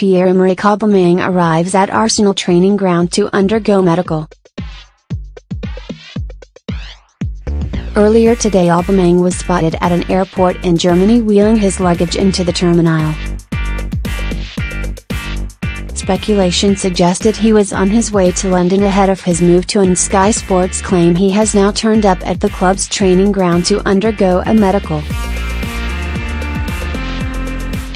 Pierre-Emerick Aubameyang arrives at Arsenal training ground to undergo medical. Earlier today Aubameyang was spotted at an airport in Germany wheeling his luggage into the terminal. Speculation suggested he was on his way to London ahead of his move to and Sky Sports claim he has now turned up at the club's training ground to undergo a medical.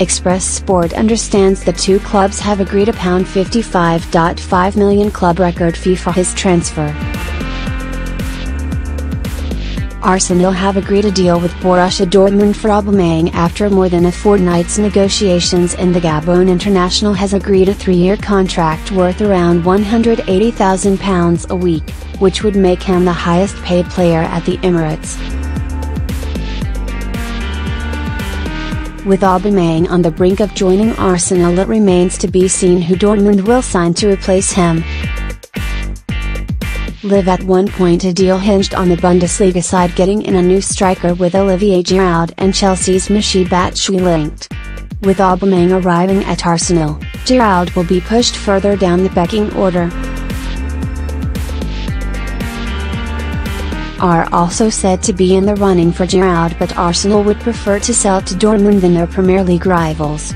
Express Sport understands the two clubs have agreed a pound £55.5 million club record fee for his transfer. Arsenal have agreed a deal with Borussia Dortmund for Aubameyang after more than a fortnight's negotiations and the Gabon international has agreed a three-year contract worth around £180,000 a week, which would make him the highest paid player at the Emirates. With Aubameyang on the brink of joining Arsenal it remains to be seen who Dortmund will sign to replace him. Live at one point a deal hinged on the Bundesliga side getting in a new striker with Olivier Giroud and Chelsea's Michy Batshuayi linked. With Aubameyang arriving at Arsenal, Giroud will be pushed further down the pecking order. Are also said to be in the running for Giroud but Arsenal would prefer to sell to Dortmund than their Premier League rivals.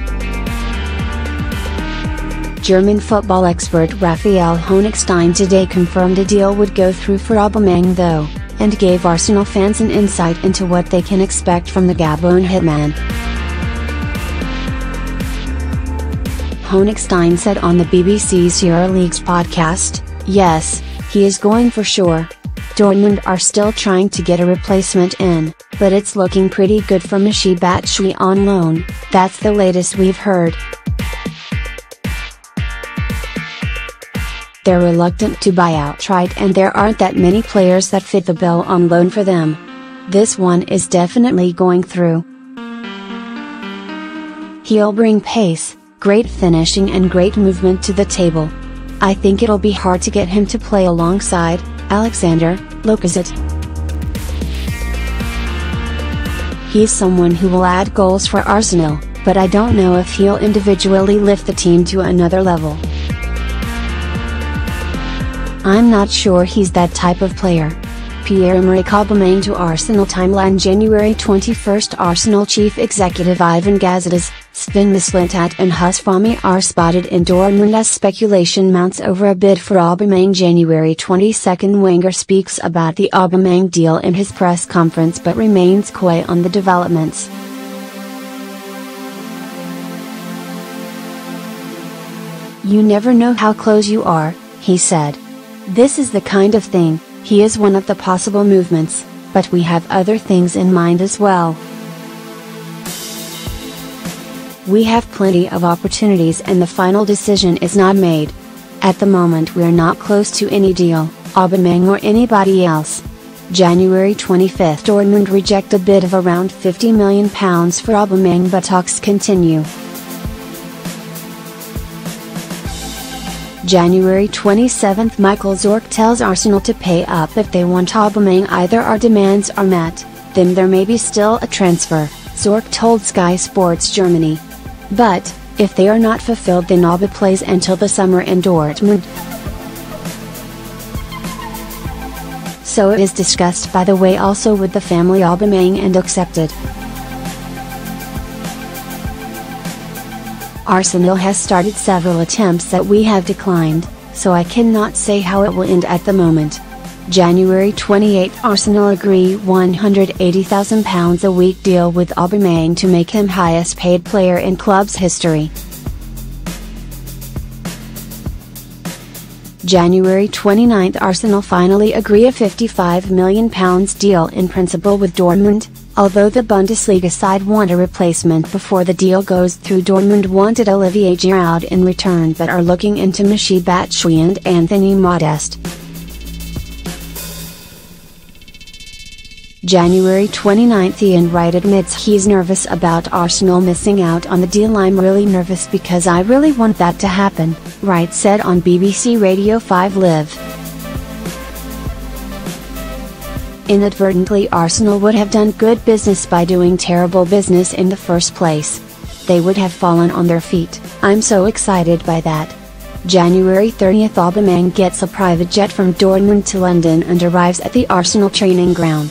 German football expert Raphael Honigstein today confirmed a deal would go through for Aubameyang though, and gave Arsenal fans an insight into what they can expect from the Gabon hitman. Honigstein said on the BBC's EuroLeagues podcast, yes, he is going for sure, Dortmund are still trying to get a replacement in, but it's looking pretty good for Michy Batshuayi on loan, that's the latest we've heard. They're reluctant to buy outright and there aren't that many players that fit the bill on loan for them. This one is definitely going through. He'll bring pace, great finishing and great movement to the table. I think it'll be hard to get him to play alongside, Alexander, Lacazette. He's someone who will add goals for Arsenal, but I don't know if he'll individually lift the team to another level. I'm not sure he's that type of player. Pierre-Emerick Aubameyang to Arsenal Timeline January 21 Arsenal Chief Executive Ivan Gazidis, Sven Mislintat and Huss Fahmy are spotted in Dortmund as speculation mounts over a bid for Aubameyang January 22 Wenger speaks about the Aubameyang deal in his press conference but remains coy on the developments. You never know how close you are, he said. This is the kind of thing, he is one of the possible movements, but we have other things in mind as well. We have plenty of opportunities and the final decision is not made. At the moment we are not close to any deal, Aubameyang or anybody else. January 25 Dortmund reject a bid of around £50 million for Aubameyang but talks continue. January 27 Michael Zorc tells Arsenal to pay up if they want Aubameyang either our demands are met, then there may be still a transfer, Zorc told Sky Sports Germany. But, if they are not fulfilled then Aubameyang plays until the summer in Dortmund. So it is discussed by the way also with the family Aubameyang and accepted. Arsenal has started several attempts that we have declined, so I cannot say how it will end at the moment. January 28 Arsenal agree £180,000 a week deal with Aubameyang to make him highest paid player in club's history. January 29 Arsenal finally agree a £55 million deal in principle with Dortmund, Although the Bundesliga side want a replacement before the deal goes through Dortmund wanted Olivier Giroud in return but are looking into Michy Batshuayi and Anthony Modeste. January 29 Ian Wright admits he's nervous about Arsenal missing out on the deal I'm really nervous because I really want that to happen, Wright said on BBC Radio 5 Live. Inadvertently Arsenal would have done good business by doing terrible business in the first place. They would have fallen on their feet. I'm so excited by that. January 30th Aubameyang gets a private jet from Dortmund to London and arrives at the Arsenal training ground.